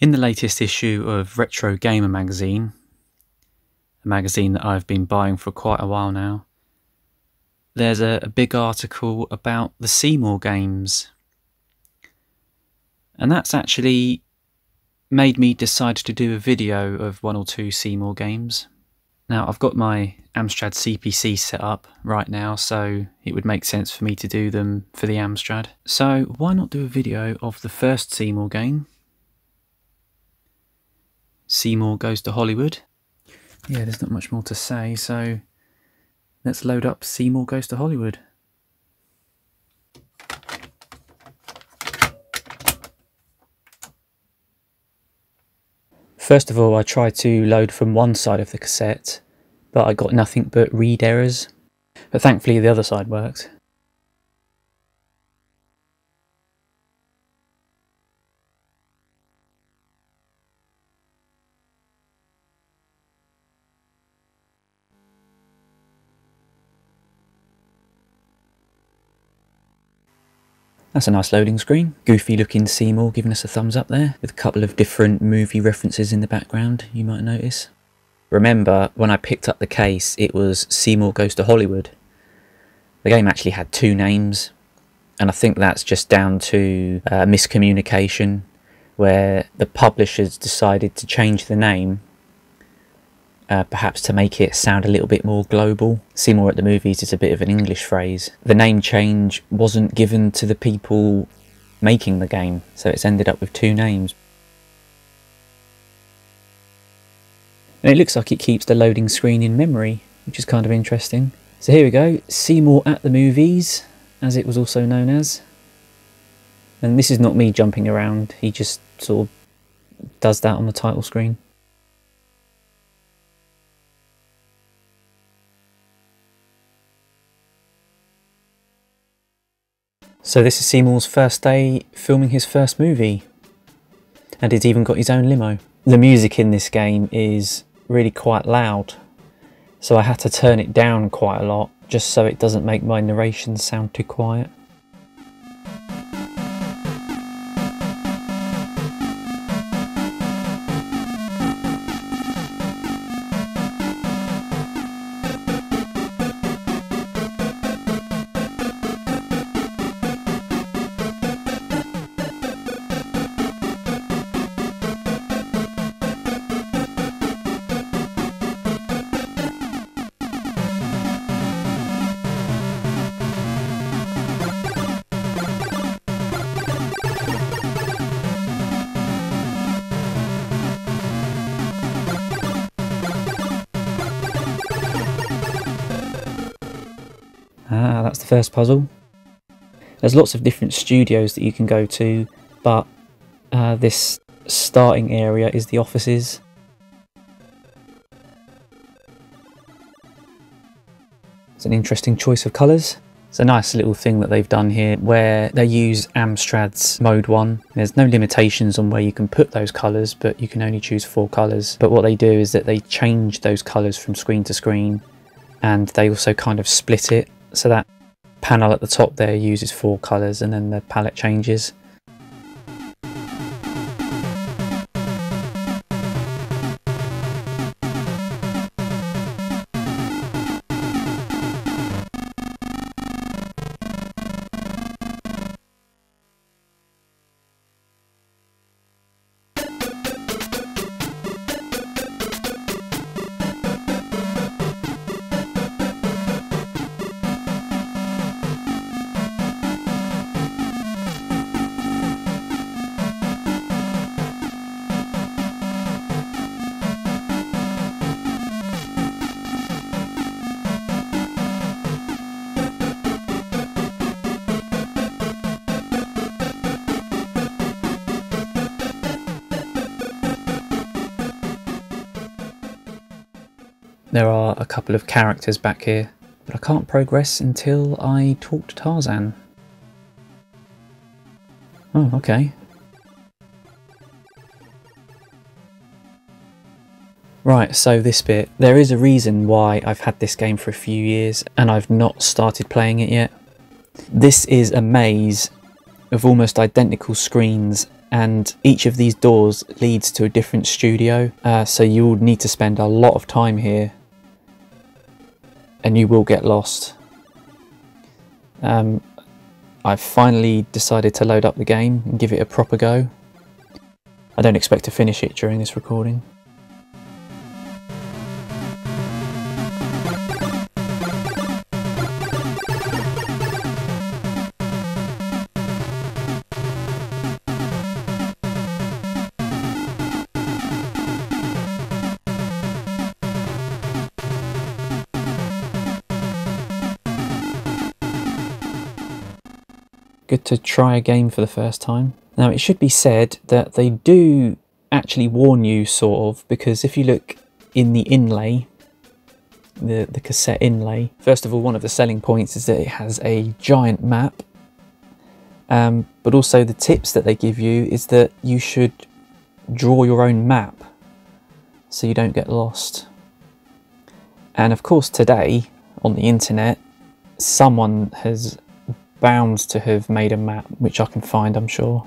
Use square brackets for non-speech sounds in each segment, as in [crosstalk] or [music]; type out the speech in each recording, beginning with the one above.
In the latest issue of Retro Gamer magazine, a magazine that I've been buying for quite a while now, there's a, a big article about the Seymour games. And that's actually made me decide to do a video of one or two Seymour games. Now, I've got my Amstrad CPC set up right now, so it would make sense for me to do them for the Amstrad. So, why not do a video of the first Seymour game? Seymour Goes to Hollywood. Yeah, there's not much more to say, so let's load up Seymour Goes to Hollywood. First of all, I tried to load from one side of the cassette, but I got nothing but read errors. But thankfully the other side worked. That's a nice loading screen. Goofy looking Seymour giving us a thumbs up there, with a couple of different movie references in the background, you might notice. Remember, when I picked up the case, it was Seymour Goes to Hollywood. The game actually had two names, and I think that's just down to uh, miscommunication, where the publishers decided to change the name uh, perhaps to make it sound a little bit more global. Seymour at the movies is a bit of an English phrase. The name change wasn't given to the people making the game, so it's ended up with two names. And it looks like it keeps the loading screen in memory, which is kind of interesting. So here we go, Seymour at the movies, as it was also known as. And this is not me jumping around, he just sort of does that on the title screen. So this is Seymour's first day filming his first movie. And he's even got his own limo. The music in this game is really quite loud. So I had to turn it down quite a lot just so it doesn't make my narration sound too quiet. First puzzle. There's lots of different studios that you can go to, but uh, this starting area is the offices. It's an interesting choice of colours. It's a nice little thing that they've done here where they use Amstrad's Mode 1. There's no limitations on where you can put those colours, but you can only choose four colours. But what they do is that they change those colours from screen to screen and they also kind of split it so that panel at the top there uses four colours and then the palette changes. There are a couple of characters back here, but I can't progress until I talk to Tarzan. Oh, okay. Right, so this bit. There is a reason why I've had this game for a few years and I've not started playing it yet. This is a maze of almost identical screens and each of these doors leads to a different studio, uh, so you'll need to spend a lot of time here and you will get lost. Um, I've finally decided to load up the game and give it a proper go. I don't expect to finish it during this recording. Good to try a game for the first time. Now, it should be said that they do actually warn you, sort of, because if you look in the inlay, the, the cassette inlay, first of all, one of the selling points is that it has a giant map. Um, but also, the tips that they give you is that you should draw your own map so you don't get lost. And of course, today on the internet, someone has bound to have made a map, which I can find, I'm sure.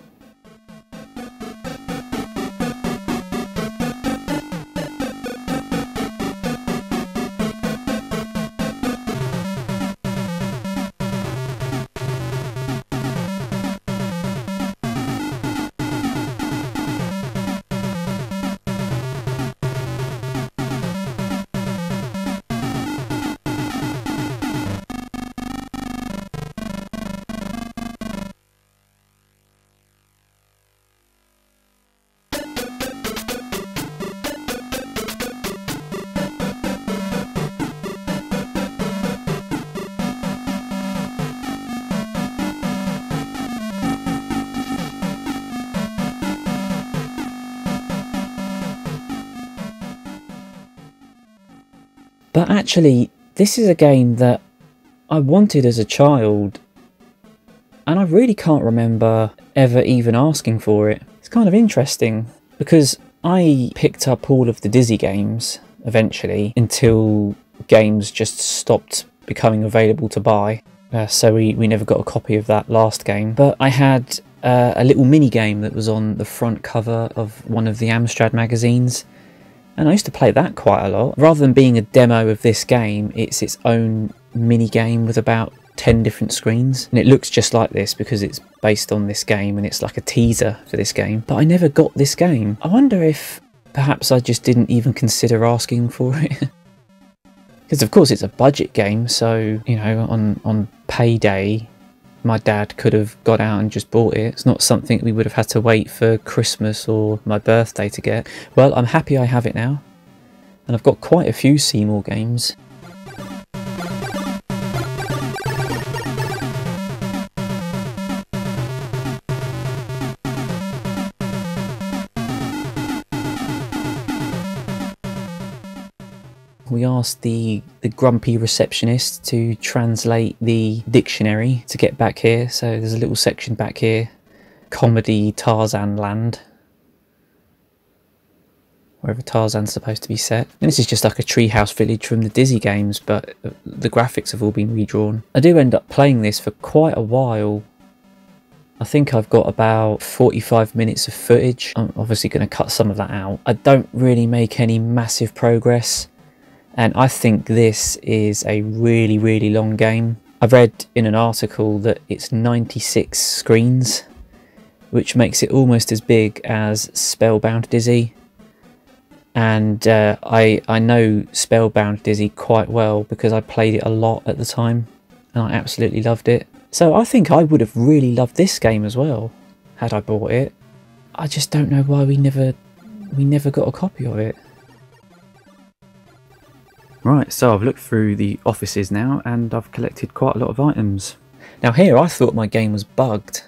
But actually, this is a game that I wanted as a child, and I really can't remember ever even asking for it. It's kind of interesting because I picked up all of the Dizzy games eventually until games just stopped becoming available to buy. Uh, so we, we never got a copy of that last game. But I had uh, a little mini game that was on the front cover of one of the Amstrad magazines and I used to play that quite a lot. Rather than being a demo of this game, it's its own mini game with about 10 different screens. And it looks just like this because it's based on this game and it's like a teaser for this game. But I never got this game. I wonder if perhaps I just didn't even consider asking for [laughs] it. Because of course it's a budget game, so, you know, on, on payday my dad could have got out and just bought it. It's not something we would have had to wait for Christmas or my birthday to get. Well, I'm happy I have it now. And I've got quite a few Seymour games. Asked the, the grumpy receptionist to translate the dictionary to get back here. So there's a little section back here, comedy Tarzan land, wherever Tarzan's supposed to be set. And this is just like a treehouse village from the Dizzy games, but the graphics have all been redrawn. I do end up playing this for quite a while. I think I've got about 45 minutes of footage. I'm obviously going to cut some of that out. I don't really make any massive progress and I think this is a really, really long game. I've read in an article that it's 96 screens, which makes it almost as big as Spellbound Dizzy. And uh, I, I know Spellbound Dizzy quite well because I played it a lot at the time and I absolutely loved it. So I think I would have really loved this game as well had I bought it. I just don't know why we never we never got a copy of it. Right, so I've looked through the offices now and I've collected quite a lot of items. Now here I thought my game was bugged,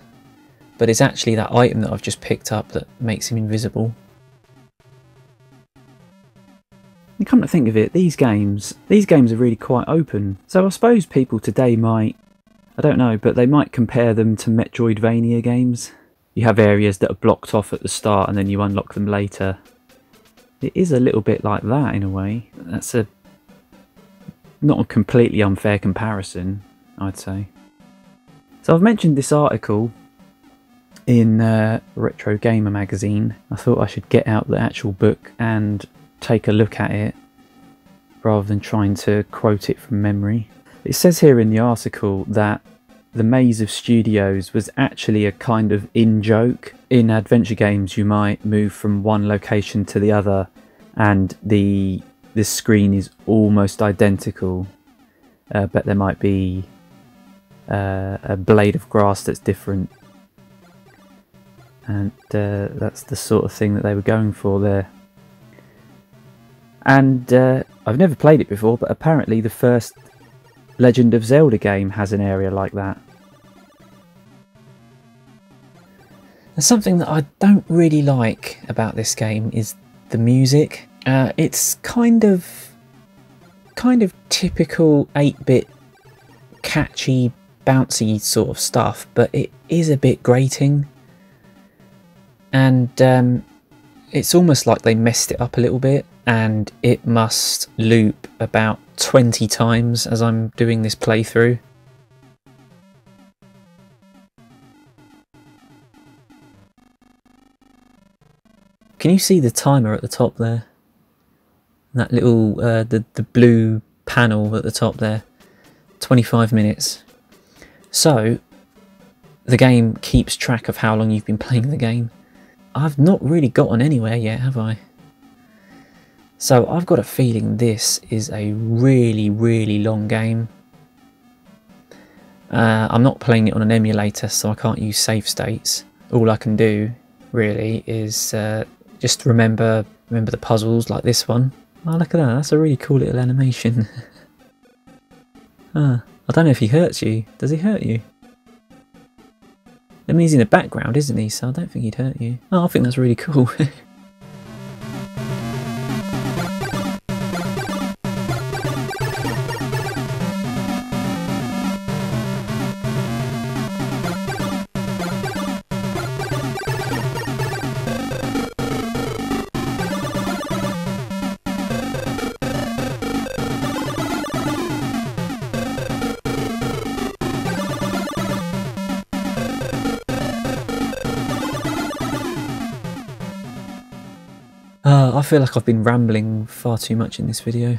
but it's actually that item that I've just picked up that makes him invisible. And come to think of it, these games, these games are really quite open. So I suppose people today might, I don't know, but they might compare them to Metroidvania games. You have areas that are blocked off at the start and then you unlock them later. It is a little bit like that in a way. That's a not a completely unfair comparison, I'd say. So I've mentioned this article in uh, Retro Gamer magazine, I thought I should get out the actual book and take a look at it rather than trying to quote it from memory. It says here in the article that the Maze of Studios was actually a kind of in joke. In adventure games, you might move from one location to the other, and the the screen is almost identical, uh, but there might be uh, a blade of grass that's different, and uh, that's the sort of thing that they were going for there. And uh, I've never played it before, but apparently the first Legend of Zelda game has an area like that. And something that I don't really like about this game is the music. Uh, it's kind of kind of typical 8-bit catchy bouncy sort of stuff but it is a bit grating and um, it's almost like they messed it up a little bit and it must loop about 20 times as I'm doing this playthrough. Can you see the timer at the top there? That little, uh, the, the blue panel at the top there. 25 minutes. So, the game keeps track of how long you've been playing the game. I've not really gotten anywhere yet, have I? So I've got a feeling this is a really, really long game. Uh, I'm not playing it on an emulator, so I can't use save states. All I can do, really, is uh, just remember remember the puzzles like this one. Oh, look at that, that's a really cool little animation. [laughs] ah, I don't know if he hurts you. Does he hurt you? I mean, he's in the background, isn't he? So I don't think he'd hurt you. Oh, I think that's really cool. [laughs] feel like I've been rambling far too much in this video.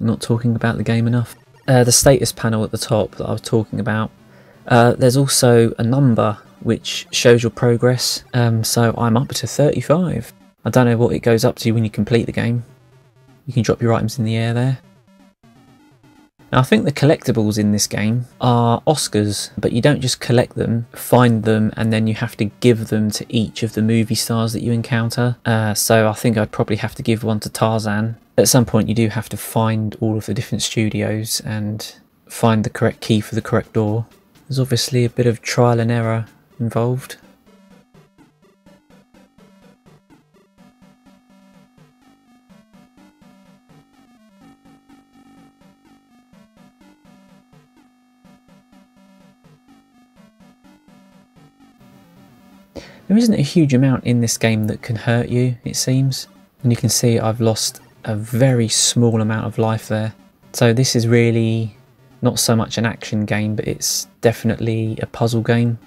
I'm not talking about the game enough. Uh, the status panel at the top that I was talking about, uh, there's also a number which shows your progress. Um, so I'm up to 35. I don't know what it goes up to when you complete the game. You can drop your items in the air there. Now, I think the collectibles in this game are Oscars, but you don't just collect them, find them, and then you have to give them to each of the movie stars that you encounter. Uh, so I think I'd probably have to give one to Tarzan. At some point, you do have to find all of the different studios and find the correct key for the correct door. There's obviously a bit of trial and error involved. There isn't a huge amount in this game that can hurt you, it seems. And you can see I've lost a very small amount of life there. So this is really not so much an action game, but it's definitely a puzzle game.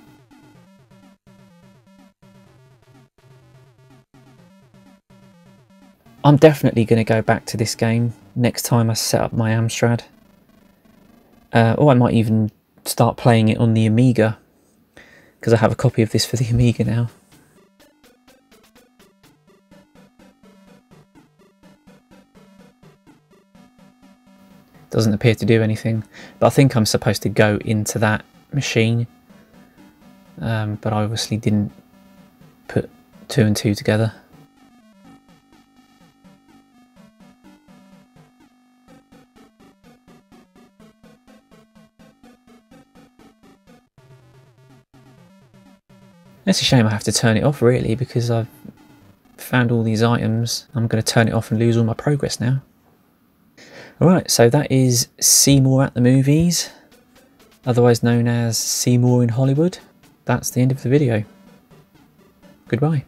I'm definitely going to go back to this game next time I set up my Amstrad. Uh, or I might even start playing it on the Amiga because I have a copy of this for the [laughs] Amiga now. Doesn't appear to do anything, but I think I'm supposed to go into that machine, um, but I obviously didn't put two and two together. It's a shame I have to turn it off really because I've found all these items. I'm going to turn it off and lose all my progress now. Alright, so that is Seymour at the Movies, otherwise known as Seymour in Hollywood. That's the end of the video. Goodbye.